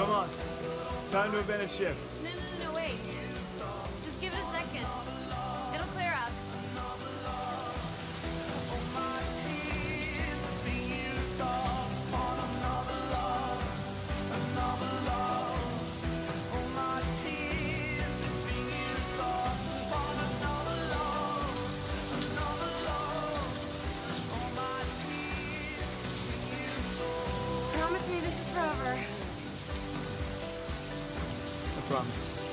Time to invent a shift. No, no, no, no, wait. Just give it a second. It'll clear up. Promise me this is forever. Promise.